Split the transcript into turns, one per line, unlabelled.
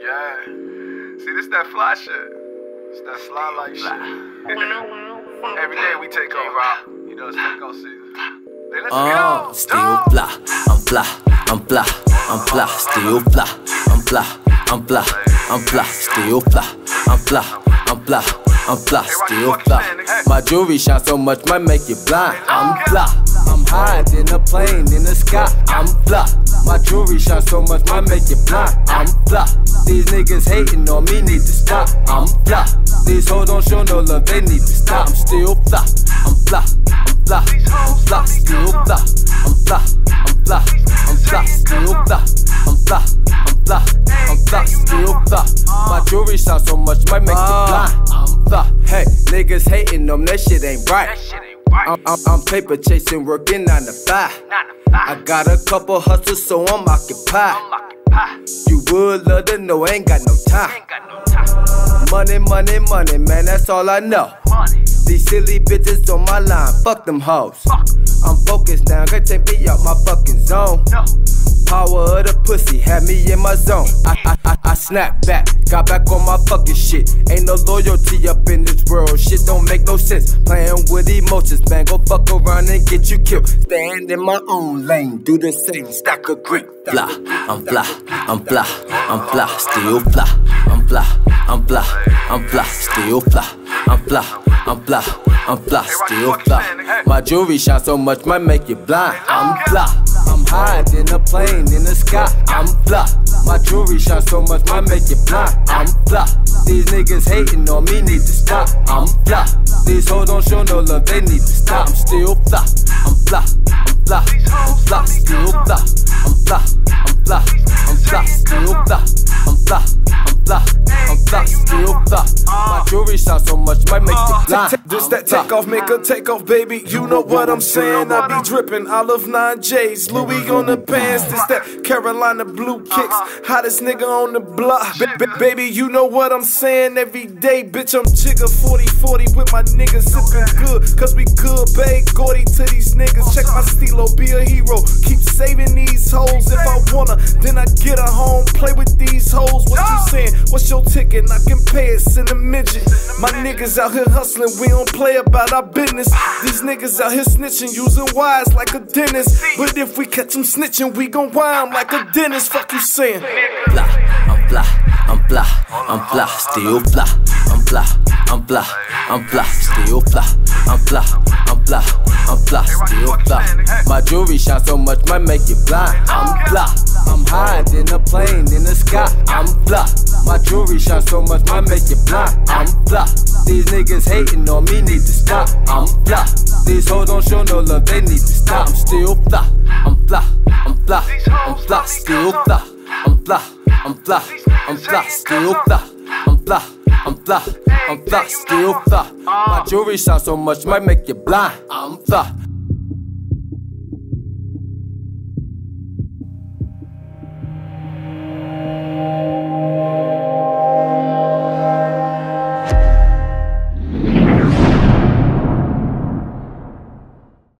yeah. See, this that fly shit. It's that fly like shit. Every day we take over. You know, it's takeoff season. Hey, let's
Uh,
go.
still fly, I'm fly, I'm fly, I'm fly, still fly, I'm fly, I'm fly, I'm fly, still fly, I'm fly, I'm fly, I'm fly, still fly. My jewelry shine so much might make you blind. I'm fly, I'm higher than a plane in the sky. I'm fly, my jewelry shine so much might make you blind. I'm fly, these niggas hating on me need to stop. I'm fly, these hoes don't show no love, they need to stop. I'm still fly, I'm fly, I'm fly, I'm fly, still fly. I'm fly, I'm fly, I'm fly, still fly. I'm fly, I'm fly, I'm fly, still fly. My jewelry shine so much might make you blind. I'm fly, hey, niggas hating them, that shit ain't right.
That shit ain't right.
I'm, I'm, I'm paper chasing, working nine to five. I got a couple hustles, so I'm occupied. You would love to know, ain't got no time.
Ain't got no time.
Money, money, money, man, that's all I know.
Money.
These silly bitches on my line, fuck them hoes.
Fuck.
I'm focused now, can't take me out my fucking zone. Power of the pussy had me in my zone. I, I, I, I snapped back, got back on my fucking shit. Ain't no loyalty up in this world, shit don't make no sense. Playing with emotions, man, go fuck around and get you killed. Stand in my own lane, do the same, stack a grip. Fly, I'm fly, I'm fly, I'm fly, still fly. I'm fly, I'm fly, I'm fly, still fly. I'm fly, I'm fly, I'm fly, still fly. My jewelry shine so much might make you blind. I'm fly. Higher than a plane in the sky. I'm fly. My jewelry shine so much might make you blind. I'm fly. These niggas hating on me need to stop. I'm fly. These hoes don't show no love, they need to stop. I'm still fly. I'm fly. I'm fly. I'm fly. Still fly. I'm fly. I'm fly. I'm fly. Still fly. I'm fly. I'm fly. Still fly. My jewelry shine so much might make you ah. blind.
This that take off, make a take off, baby. You know what I'm saying. I be dripping olive nine J's, Louis on the pants. This that Carolina blue kicks, hottest nigga on the block. Ba- ba- baby, you know what I'm saying. Every day, bitch, I'm jigger 40 40 with my niggas sipping good. Cause we good, babe. Gordy to these niggas. Check my stilo, be a hero. Keep saving these hoes if I wanna. Then I get a home, play with these What's your ticket? I can pay it, send a midget. My niggas out here hustling, we don't play about our business. These niggas out here snitching, using wires like a dentist. But if we catch them snitching, we gon' 'em like a dentist. Fuck you saying?
fly, I'm fly, I'm fly, I'm fly, still fly, I'm fly, I'm fly, I'm fly, still fly, I'm fly, I'm fly, I'm fly, still fly. My jewelry shine so much might make you blind. I'm fly, jewelry shine so much might make you blind. I'm fly, these niggas hating on me need to stop. I'm fly, these hoes don't show no love, they need to stop. I'm still fly, I'm fly, I'm fly, I'm fly, still fly. I'm fly, I'm fly, I'm fly, still fly. I'm fly, I'm fly, I'm fly, still fly. My jewelry shine so much might make you blind. I'm fly.